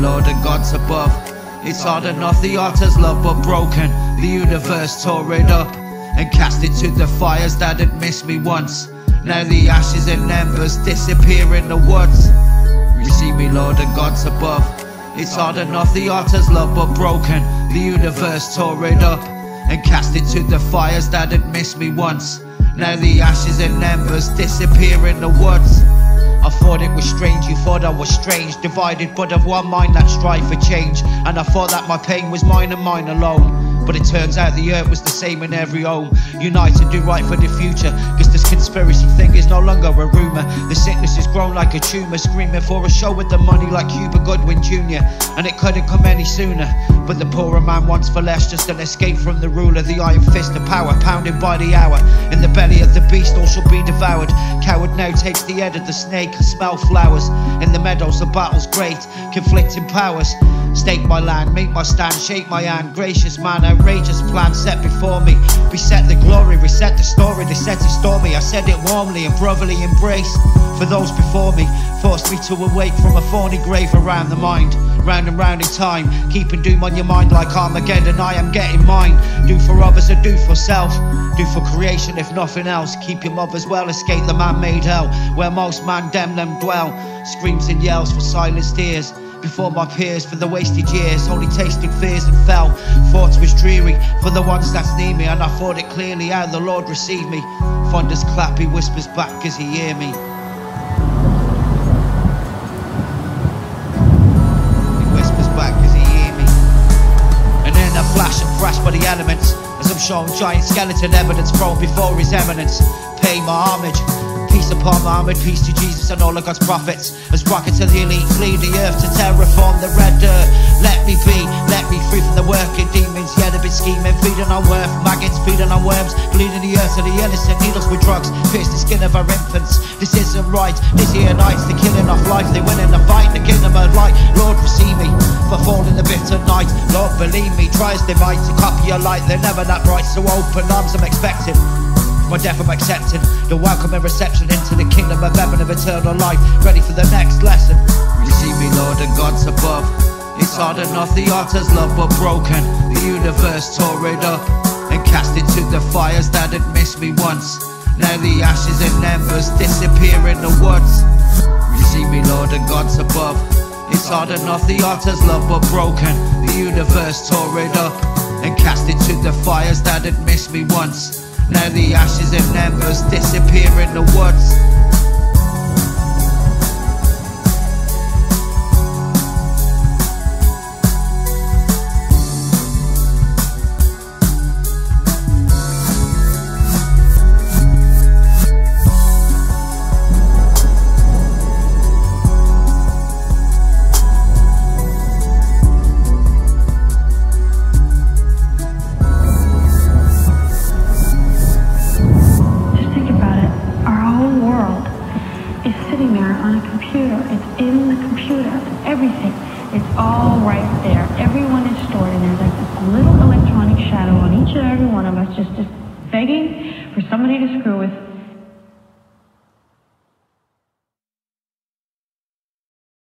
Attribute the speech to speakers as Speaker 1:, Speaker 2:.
Speaker 1: gods above. It's hard enough, the altar's love but broken. The universe tore it up and cast it to the fires that had missed me once. Now the ashes and embers disappear in the woods. Receive me, Lord, and gods above. It's hard enough, the altar's love but broken. The universe tore it up and cast it to the fires that had missed me once. Now the ashes and embers disappear in the woods. I thought it was strange, you thought I was strange Divided but of one mind that strive for change And I thought that my pain was mine and mine alone but it turns out the earth was the same in every home. Unite and do right for the future. Cause this conspiracy thing is no longer a rumour. The sickness has grown like a tumour, screaming for a show with the money like Cuba Gooding Jr. And it couldn't come any sooner. But the poorer man wants for less, just an escape from the ruler. The iron fist of power, pounded by the hour. In the belly shall be devoured. Coward now takes the head of the snake, smell flowers. In the meadows, the battle's great, conflicting powers. Stake my land, make my stand, shake my hand. Gracious man, outrageous plan set before me. Reset the glory, reset the story, they set it stormy. I said it warmly and brotherly embrace for those before me. Forced me to awake from a thorny grave around the mind. Round and round in time, keeping doom on your mind like Armageddon. I am getting mine. Do for others do for self. Do for creation if nothing else. Keep your mothers well, escape the man made hell. Where most man damn them dwell. Screams and yells for silenced ears before my peers for the wasted years. Only tasted fears and fell. Thoughts was dreary for the ones that's near me, and I thought it clearly how the Lord received me. Thunder's clap, he whispers back as he hear me. He whispers back as he hear me. And then a flash and crash by the elements as I'm shown giant skeleton evidence thrown before his eminence. Pay my homage. Peace upon Muhammad, peace to Jesus and all of God's prophets. As rockets of the elite flee the earth to terraform the red dirt. Let me be, let me free from the working demons. Yeah, they've been scheming, feeding on worth, maggots feeding on worms, bleeding the earth to the innocent, needles with drugs, pierce the skin of our infants. This isn't right. This here night's the killing of life. They win in the fight, the kingdom of light. Lord, receive me for falling the bitter night. Lord, believe me, tries they might to copy your light. They're never that bright, so open arms I'm expecting my death I'm accepting the welcome and reception into the kingdom of heaven of eternal life. Ready for the next lesson. Receive me, Lord, and God's above. It's hard enough, the altar's love but broken. The universe tore it up and cast it to the fires that had missed me once. Now the ashes and embers disappear in the woods. Receive me, Lord, and God's above. It's hard enough, the altar's love but broken. The universe tore it up and cast it to the fires that had missed me once. Now the ashes and embers disappear in the woods
Speaker 2: just begging for somebody to screw with